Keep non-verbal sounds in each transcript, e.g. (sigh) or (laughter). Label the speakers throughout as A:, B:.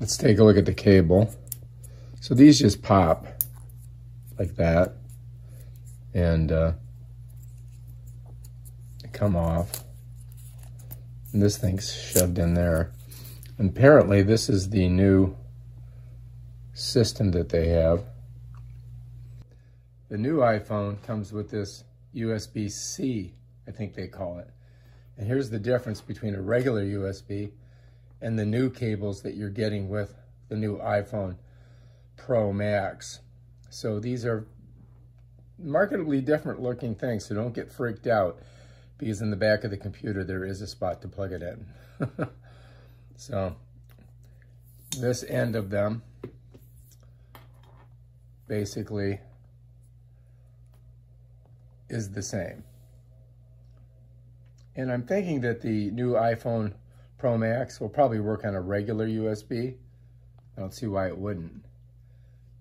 A: let's take a look at the cable. So these just pop like that and uh, come off. And this thing's shoved in there. And apparently this is the new system that they have. The new iPhone comes with this USB-C, I think they call it. And here's the difference between a regular USB and the new cables that you're getting with the new iPhone Pro Max. So these are markedly different looking things, so don't get freaked out because in the back of the computer there is a spot to plug it in. (laughs) so this end of them basically is the same. And I'm thinking that the new iPhone Pro Max will probably work on a regular USB. I don't see why it wouldn't,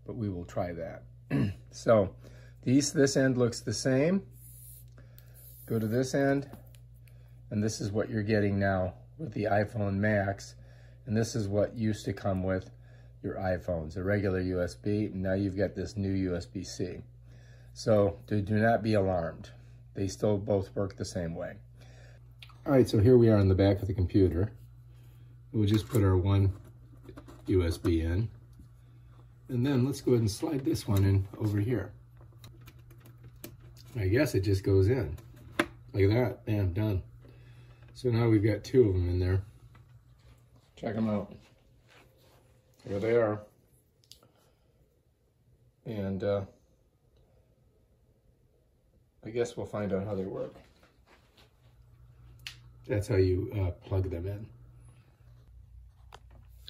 A: but we will try that. (clears throat) so these, this end looks the same. Go to this end, and this is what you're getting now with the iPhone Max. And this is what used to come with your iPhones, a regular USB. Now you've got this new USB-C. So do, do not be alarmed. They still both work the same way. All right, so here we are on the back of the computer. We'll just put our one USB in. And then let's go ahead and slide this one in over here. I guess it just goes in. Like that, bam, done. So now we've got two of them in there. Check them out. Here they are. And uh, I guess we'll find out how they work. That's how you uh, plug them in.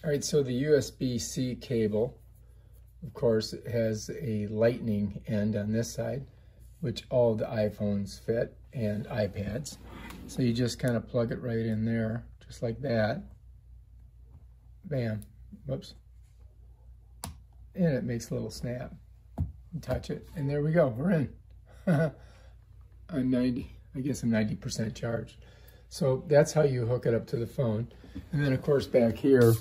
A: All right, so the USB-C cable, of course, has a lightning end on this side, which all the iPhones fit and iPads. So you just kind of plug it right in there, just like that. Bam, whoops. And it makes a little snap. Touch it, and there we go, we're in. (laughs) I'm 90, I guess I'm 90% charged. So that's how you hook it up to the phone. And then of course back here,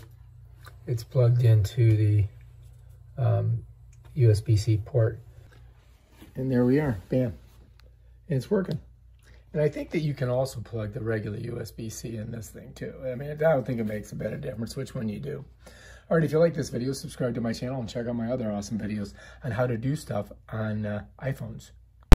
A: it's plugged into the um, USB-C port. And there we are, bam. And it's working. And I think that you can also plug the regular USB-C in this thing too. I mean, I don't think it makes a better difference which one you do. All right, if you like this video, subscribe to my channel and check out my other awesome videos on how to do stuff on uh, iPhones.